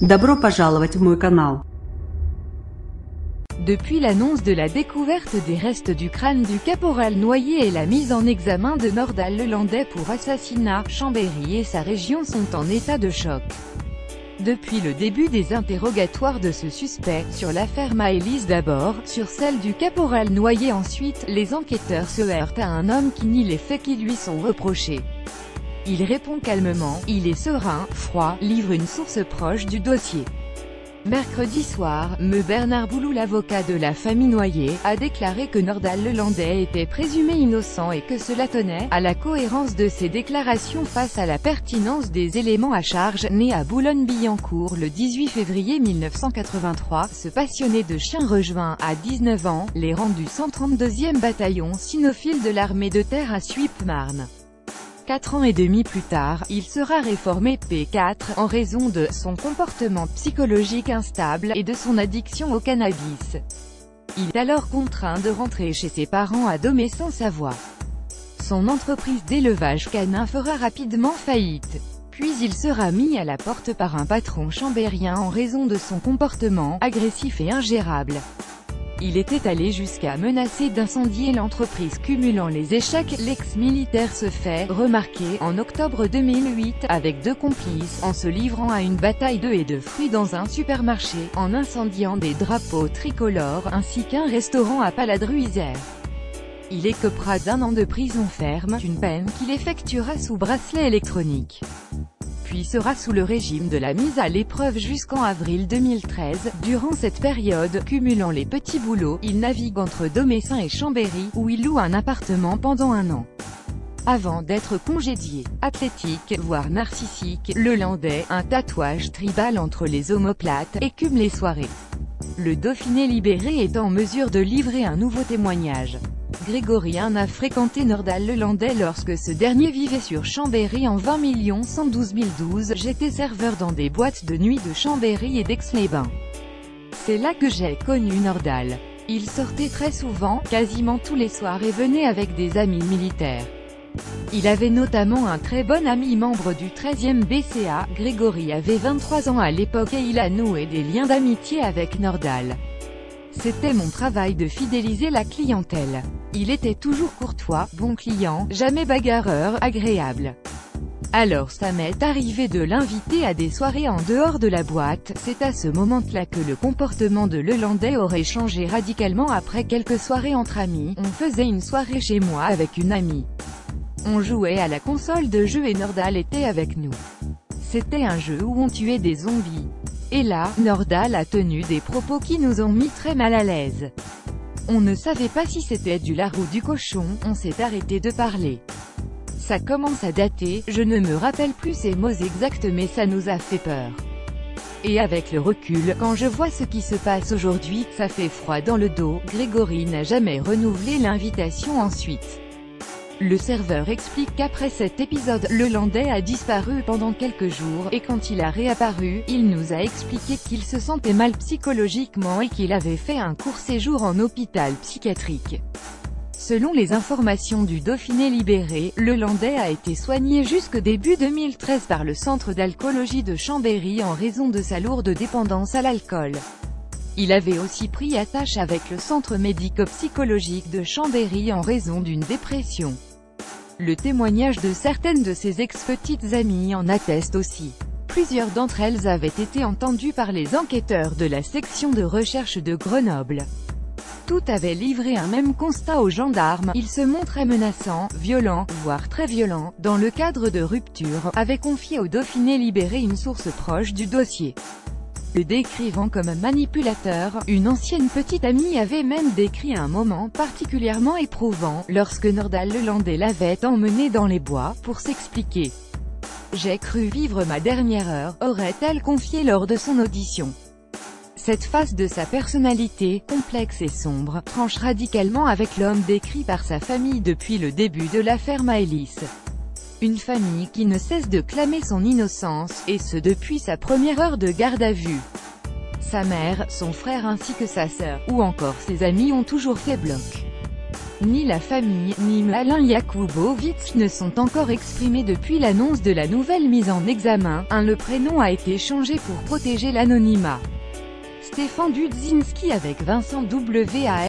Добро пожаловать в мой канал. Depuis l'annonce de la découverte des restes du crâne du caporal noyé et la mise en examen de Nordal Lelandais pour assassinat, Chambéry et sa région sont en état de choc. Depuis le début des interrogatoires de ce suspect, sur l'affaire Maëlys d'abord, sur celle du caporal noyé ensuite, les enquêteurs se heurtent à un homme qui nie les faits qui lui sont reprochés. Il répond calmement, il est serein, froid, livre une source proche du dossier. Mercredi soir, me Bernard Boulou l'avocat de la famille Noyer, a déclaré que Nordal Lelandais était présumé innocent et que cela tenait à la cohérence de ses déclarations face à la pertinence des éléments à charge. Né à Boulogne-Billancourt le 18 février 1983, ce passionné de chien rejoint, à 19 ans, les rangs du 132e bataillon cynophile de l'armée de terre à Suip-Marne. Quatre ans et demi plus tard, il sera réformé P4, en raison de son comportement psychologique instable et de son addiction au cannabis. Il est alors contraint de rentrer chez ses parents à Domé sans savoir. Son entreprise d'élevage canin fera rapidement faillite. Puis il sera mis à la porte par un patron chambérien en raison de son comportement agressif et ingérable. Il était allé jusqu'à menacer d'incendier l'entreprise cumulant les échecs. L'ex-militaire se fait remarquer en octobre 2008 avec deux complices en se livrant à une bataille de et de fruits dans un supermarché, en incendiant des drapeaux tricolores ainsi qu'un restaurant à Paladru-Isère. Il écopera d'un an de prison ferme, une peine qu'il effectuera sous bracelet électronique puis sera sous le régime de la mise à l'épreuve jusqu'en avril 2013. Durant cette période, cumulant les petits boulots, il navigue entre Domessin et Chambéry, où il loue un appartement pendant un an. Avant d'être congédié, athlétique, voire narcissique, le Landais, un tatouage tribal entre les omoplates, écume les soirées. Le Dauphiné libéré est en mesure de livrer un nouveau témoignage. Grégorien a fréquenté Nordal Lelandais lorsque ce dernier vivait sur Chambéry en 20 112 012. J'étais serveur dans des boîtes de nuit de Chambéry et d'Aix-les-Bains. C'est là que j'ai connu Nordal. Il sortait très souvent, quasiment tous les soirs et venait avec des amis militaires. Il avait notamment un très bon ami membre du 13e BCA, Grégory avait 23 ans à l'époque et il a noué des liens d'amitié avec Nordal. C'était mon travail de fidéliser la clientèle. Il était toujours courtois, bon client, jamais bagarreur, agréable. Alors ça m'est arrivé de l'inviter à des soirées en dehors de la boîte, c'est à ce moment-là que le comportement de Lelandais aurait changé radicalement après quelques soirées entre amis, on faisait une soirée chez moi avec une amie. On jouait à la console de jeu et Nordal était avec nous. C'était un jeu où on tuait des zombies. Et là, Nordal a tenu des propos qui nous ont mis très mal à l'aise. On ne savait pas si c'était du lard ou du cochon, on s'est arrêté de parler. Ça commence à dater, je ne me rappelle plus ces mots exacts mais ça nous a fait peur. Et avec le recul, quand je vois ce qui se passe aujourd'hui, ça fait froid dans le dos, Grégory n'a jamais renouvelé l'invitation ensuite. Le serveur explique qu'après cet épisode, le Landais a disparu pendant quelques jours, et quand il a réapparu, il nous a expliqué qu'il se sentait mal psychologiquement et qu'il avait fait un court séjour en hôpital psychiatrique. Selon les informations du Dauphiné libéré, le Landais a été soigné jusque début 2013 par le centre d'alcoolologie de Chambéry en raison de sa lourde dépendance à l'alcool. Il avait aussi pris attache avec le centre médico-psychologique de Chambéry en raison d'une dépression. Le témoignage de certaines de ses ex-petites amies en atteste aussi. Plusieurs d'entre elles avaient été entendues par les enquêteurs de la section de recherche de Grenoble. Toutes avaient livré un même constat aux gendarmes, il se montrait menaçant, violent, voire très violent, dans le cadre de rupture, avait confié au Dauphiné libéré une source proche du dossier. Le décrivant comme manipulateur, une ancienne petite amie avait même décrit un moment particulièrement éprouvant, lorsque Nordal Lelandais l'avait emmené dans les bois, pour s'expliquer. J'ai cru vivre ma dernière heure, aurait-elle confié lors de son audition. Cette face de sa personnalité, complexe et sombre, tranche radicalement avec l'homme décrit par sa famille depuis le début de l'affaire Maëlys. Une famille qui ne cesse de clamer son innocence, et ce depuis sa première heure de garde à vue. Sa mère, son frère ainsi que sa sœur, ou encore ses amis ont toujours fait bloc. Ni la famille, ni Malin Yakubowicz ne sont encore exprimés depuis l'annonce de la nouvelle mise en examen, Un le prénom a été changé pour protéger l'anonymat. Stéphane Dudzinski avec Vincent W.A.